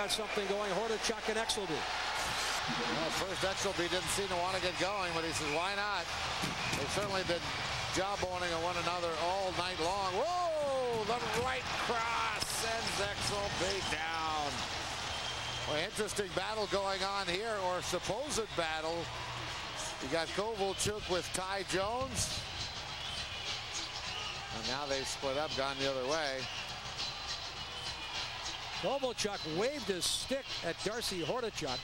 got something going. Hordichuk and Exelby. Well, first Exelby didn't seem to want to get going, but he says, why not? They've certainly been jawboning at one another all night long. Whoa! The right cross sends Exelby down. Well, interesting battle going on here, or supposed battle. You got Kovalchuk with Ty Jones. And now they've split up, gone the other way. Kovalchuk waved his stick at Darcy Hordichuk.